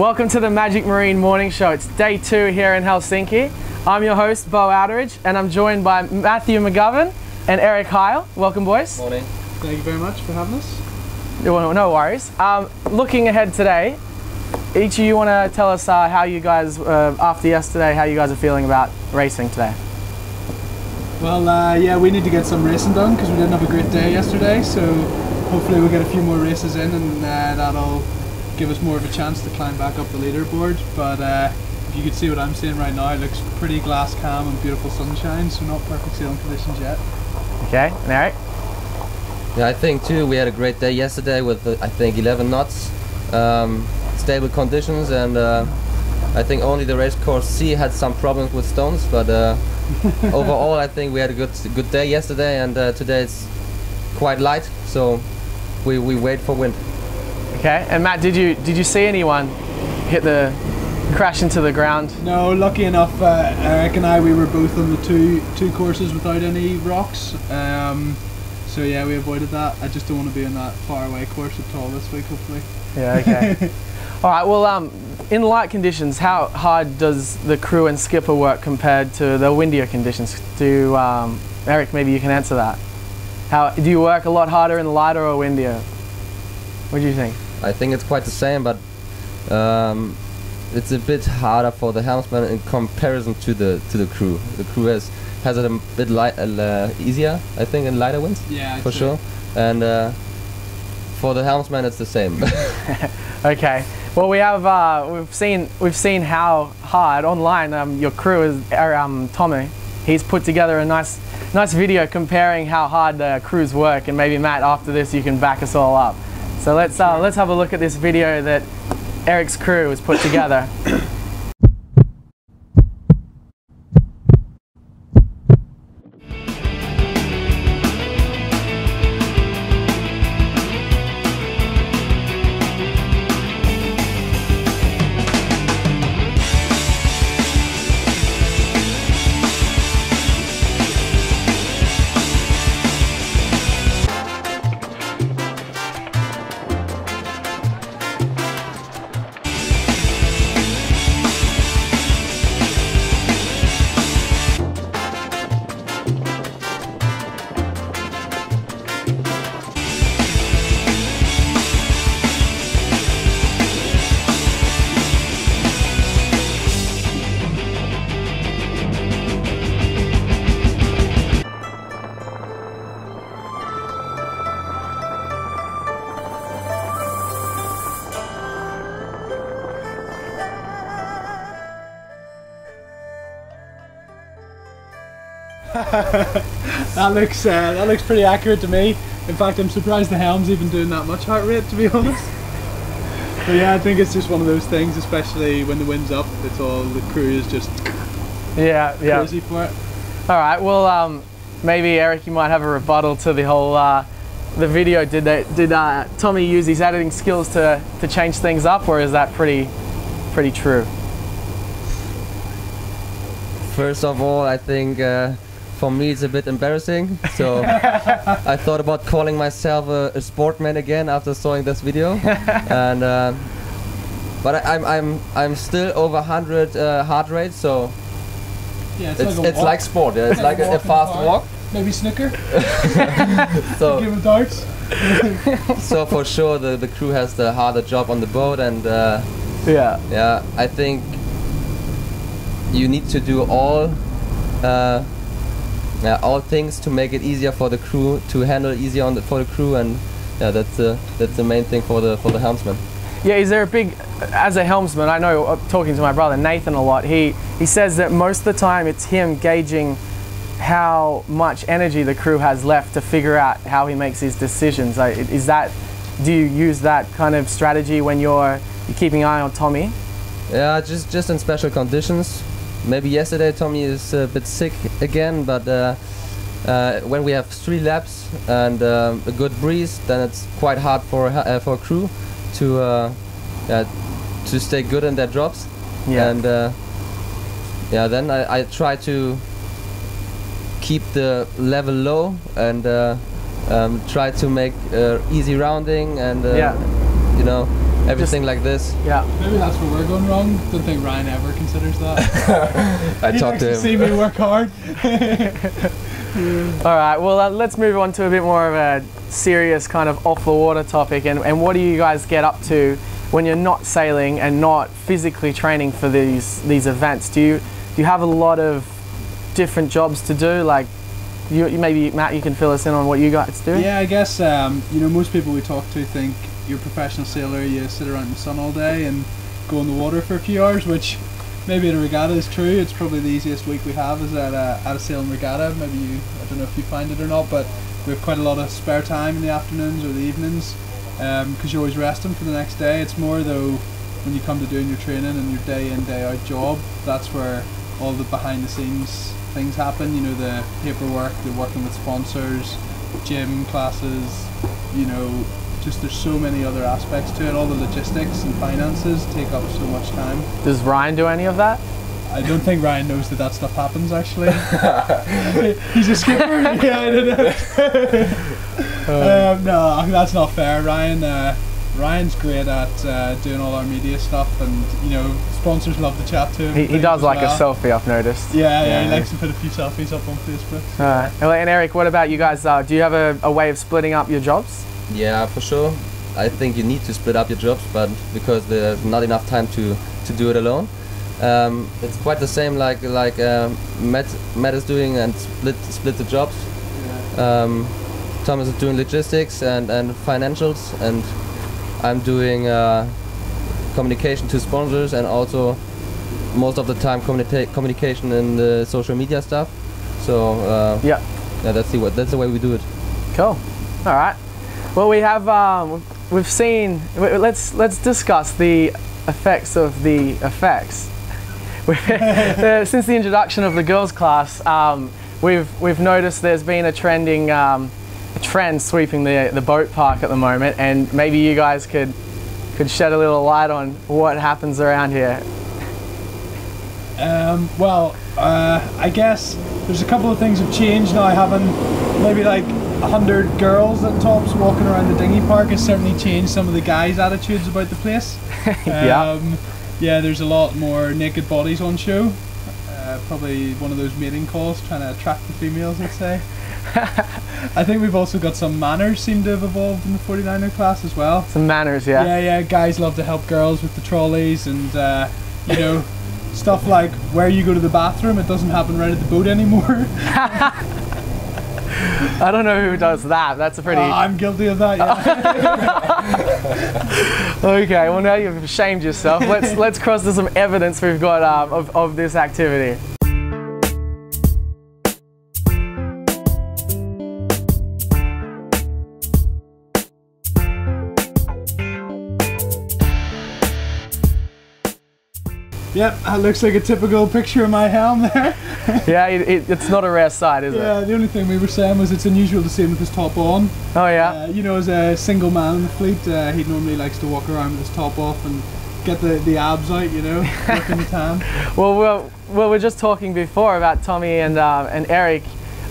Welcome to the Magic Marine Morning Show. It's day two here in Helsinki. I'm your host, Beau Outteridge, and I'm joined by Matthew McGovern and Erik Heil. Welcome, boys. Morning. Thank you very much for having us. No, no worries. Um, looking ahead today, each of you want to tell us uh, how you guys, uh, after yesterday, how you guys are feeling about racing today? Well, uh, yeah, we need to get some racing done because we didn't have a great day yesterday. So hopefully we'll get a few more races in, and uh, that'll give us more of a chance to climb back up the leaderboard. But uh, if you could see what I'm seeing right now, it looks pretty glass calm and beautiful sunshine. So not perfect sailing conditions yet. Okay, and Erik? Yeah, I think too. We had a great day yesterday with uh, I think 11 knots, um, stable conditions, and uh, I think only the race course C had some problems with stones. But uh, overall, I think we had a good good day yesterday, and uh, today it's quite light. So we, we wait for wind. Okay, and Matt, did you did you see anyone hit the crash into the ground? No, lucky enough, uh, Erik and I we were both on the two two courses without any rocks. Um, so yeah, we avoided that. I just don't want to be on that far away course at all this week, hopefully. Yeah, okay. all right, well, um, in light conditions, how hard does the crew and skipper work compared to the windier conditions? Do, um, Erik, maybe you can answer that. How Do you work a lot harder in the lighter or windier? What do you think? I think it's quite the same, but um, it's a bit harder for the helmsman in comparison to the to the crew. The crew has has it a bit light, uh, easier, I think, in lighter winds. Yeah, for sure. And uh, for the helmsman, it's the same. Okay. Well, we have uh, we've seen we've seen how hard online um, your crew is. er, Um, Tommy, he's put together a nice nice video comparing how hard the crews work, and maybe Matt, after this, you can back us all up. So let's uh, let's have a look at this video that Erik's crew has put together. That looks uh, that looks pretty accurate to me. In fact, I'm surprised the helm's even doing that much heart rate, to be honest. But yeah, I think it's just one of those things, especially when the wind's up. It's all the crew is just yeah, yeah. crazy for it. All right. Well, um, maybe Erik, you might have a rebuttal to the whole uh, the video. Did they did uh, Tommy use his editing skills to to change things up, or is that pretty pretty true? First of all, I think uh, for me it's a bit embarrassing. So I thought about calling myself a, a sportman again after seeing this video. and uh, but I, I'm I'm I'm still over 100 uh, heart rate, so Yeah, it's it's like sport. Yeah, it's like a, a walk in the fast park. walk. Maybe snooker. So Give him darts. so for sure the the crew has the harder job on the boat, and uh, Yeah. yeah, I think you need to do all. Uh, yeah, all things to make it easier for the crew to handle easier on the, for the crew and yeah that's the that's the main thing for the for the helmsman Yeah, is there a big, as a helmsman, I know uh, talking to my brother Nathan a lot, he, he says that most of the time it's him gauging how much energy the crew has left to figure out how he makes his decisions. Like, is that, do you use that kind of strategy when you're, you're keeping an eye on Tommy? yeah just just in special conditions maybe yesterday tommy is a bit sick again but uh, uh, when we have three laps and um, a good breeze then it's quite hard for a, uh, for a crew to uh, yeah, to stay good in their drops and uh, yeah then I, I try to keep the level low and uh, um, try to make uh, easy rounding and uh, Yeah. you know everything like this. Yeah. Maybe that's where we're going wrong. Don't think Ryan ever considers that. I he talked to to him. see me work hard. All right. Well, uh, let's move on to a bit more of a serious kind of off the water topic. And, and what do you guys get up to when you're not sailing and not physically training for these these events? Do you do you have a lot of different jobs to do? Like, you, you maybe Matt, you can fill us in on what you guys do. Yeah, I guess um, you know most people we talk to think you're a professional sailor. You sit around in the sun all day and go in the water for a few hours, which maybe at a regatta is true. It's probably the easiest week we have is at a, at a sailing regatta. Maybe you, I don't know if you find it or not, but we have quite a lot of spare time in the afternoons or the evenings um, because you're always resting for the next day. It's more though when you come to doing your training and your day in day out job. That's where all the behind the scenes things happen. You know the paperwork, the working with sponsors, gym classes. You know, just there's so many other aspects to it. All the logistics and finances take up so much time. Does Ryan do any of that? I don't think Ryan knows that that stuff happens actually. He's a skipper. yeah, I don't know. um, no, that's not fair. Ryan, uh, Ryan's great at uh, doing all our media stuff, and you know, sponsors love to chat to him. He, he does like a selfie. I've noticed. Yeah, yeah, Yeah. he likes to put a few selfies up on Facebook. All right. Well, And Erik, what about you guys? Uh, do you have a, a way of splitting up your jobs? Yeah, for sure. I think you need to split up your jobs, but because there's not enough time to, to do it alone. Um, it's quite the same like like um, Matt Matt is doing and split split the jobs. Um, Thomas is doing logistics and, and financials, and I'm doing uh, communication to sponsors and also most of the time communica- communication in the social media stuff. So uh, Yeah. yeah, that's the way, that's the way we do it. Cool. All right. Well, we have um, we've seen. Let's let's discuss the effects of the effects. Since the introduction of the girls' class, um, we've we've noticed there's been a trending um, a trend sweeping the the boat park at the moment, and maybe you guys could could shed a little light on what happens around here. Um, well, uh, I guess there's a couple of things have changed now. Having maybe like a hundred girls at tops walking around the dinghy park has certainly changed some of the guys' attitudes about the place. Yeah. Um, yeah, there's a lot more naked bodies on show. Uh, probably one of those mating calls trying to attract the females, I'd say. I think we've also got some manners seem to have evolved in the 49er class as well. Some manners, yeah. Yeah, yeah. Guys love to help girls with the trolleys and uh, you know stuff like where you go to the bathroom. It doesn't happen right at the boat anymore. I don't know who does that. That's a pretty. I'm guilty of that. Yeah. Okay, well now you've shamed yourself. Let's let's cross to some evidence we've got um, of of this activity. Yep, that looks like a typical picture of my helm there. Yeah, it, it, it's not a rare sight, is it? yeah, the only thing we were saying was it's unusual to see him with his top on. Oh yeah. Uh, you know, as a single man in the fleet, uh, he normally likes to walk around with his top off and get the, the abs out, you know, working the tan. Well, well, well, we we're just talking before about Tommy and uh, and Erik.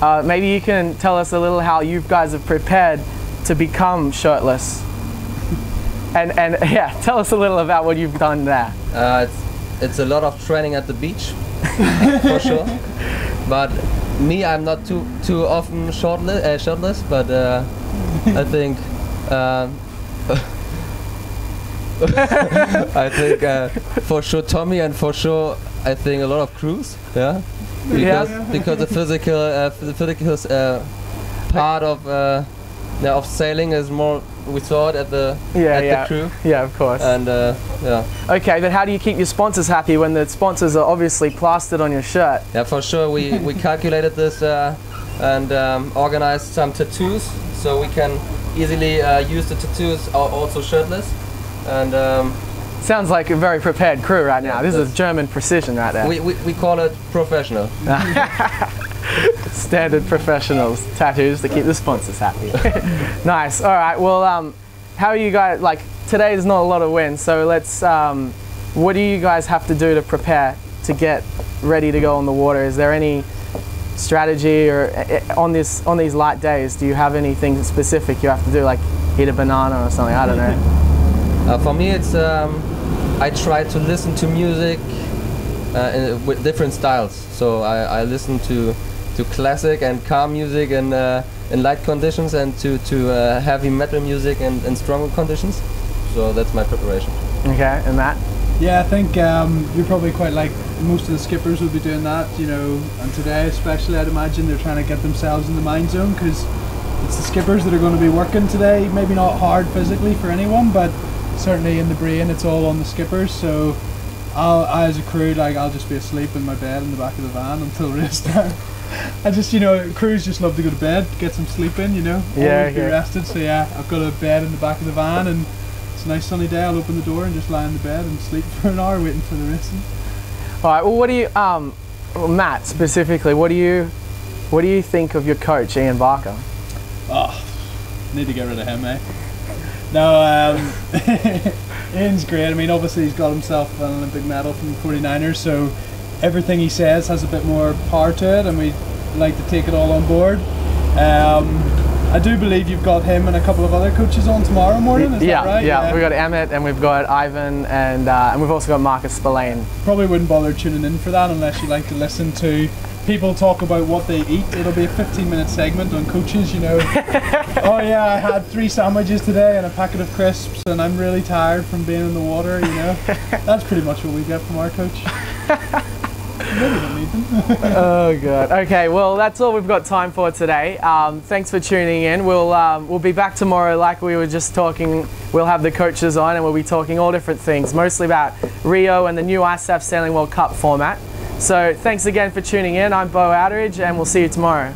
Uh, maybe you can tell us a little how you guys have prepared to become shirtless. And and yeah, tell us a little about what you've done there. Uh, it's, it's a lot of training at the beach, for sure. But me, I'm not too too often uh, shirtless, but uh, I think um, I think uh, for sure Tommy and for sure I think a lot of crews, yeah, because Yeah. because the physical uh, the physical uh, part of uh, yeah, of sailing is more we saw it at the Yeah, at yeah. the crew Yeah, of course. and uh, yeah. Okay, but how do you keep your sponsors happy when the sponsors are obviously plastered on your shirt? Yeah, for sure. We, we calculated this uh, and um, organized some tattoos so we can easily uh, use the tattoos al- also shirtless. And um, Sounds like a very prepared crew right now. Yeah, This is German precision right there. we, we, we call it professional. Standard professionals tattoos to keep the sponsors happy. nice. All right. Well, um, how are you guys? Like today is not a lot of wind, so let's. Um, what do you guys have to do to prepare to get ready to go on the water? Is there any strategy or uh, uh, on this on these light days? Do you have anything specific you have to do, like eat a banana or something? I don't know. Uh, for me, it's um, I try to listen to music uh, in, with different styles. So I, I listen to to classic and calm music and uh, in light conditions, and to to uh, heavy metal music and, and stronger conditions. So that's my preparation. Okay, and that? Yeah, I think um, you're probably quite like most of the skippers will be doing that, you know, and today especially I'd imagine they're trying to get themselves in the mind zone because it's the skippers that are going to be working today. Maybe not hard physically for anyone, but certainly in the brain it's all on the skippers. So I'll, I, as a crew, like I'll just be asleep in my bed in the back of the van until race time. I just, you know, crews just love to go to bed, get some sleep in, you know, Yeah, always be rested. So yeah, I've got a bed in the back of the van and it's a nice sunny day. I'll open the door and just lie in the bed and sleep for an hour waiting for the racing. All right. Well, what do you, um, Matt specifically? What do you, what do you think of your coach Ian Barker? Oh, need to get rid of him, eh? No, um, Ian's great. I mean, obviously he's got himself an Olympic medal from the 49ers, so everything he says has a bit more power to it, and we like to take it all on board. Um, I do believe you've got him and a couple of other coaches on tomorrow morning. Is yeah, that right? yeah, We've got Emmett and we've got Ivan and uh, and we've also got Marcus Spillane. Probably wouldn't bother tuning in for that unless you like to listen to people talk about what they eat. It'll be a 15 minute segment on coaches, you know. oh yeah, I had three sandwiches today and a packet of crisps and I'm really tired from being in the water, you know. That's pretty much what we get from our coach. oh god. Okay, well that's all we've got time for today. Um, thanks for tuning in. We'll um, we'll be back tomorrow, like we were just talking. We'll have the coaches on, and we'll be talking all different things, mostly about Rio and the new ISAF Sailing World Cup format. So thanks again for tuning in. I'm Beau Outteridge, and we'll see you tomorrow.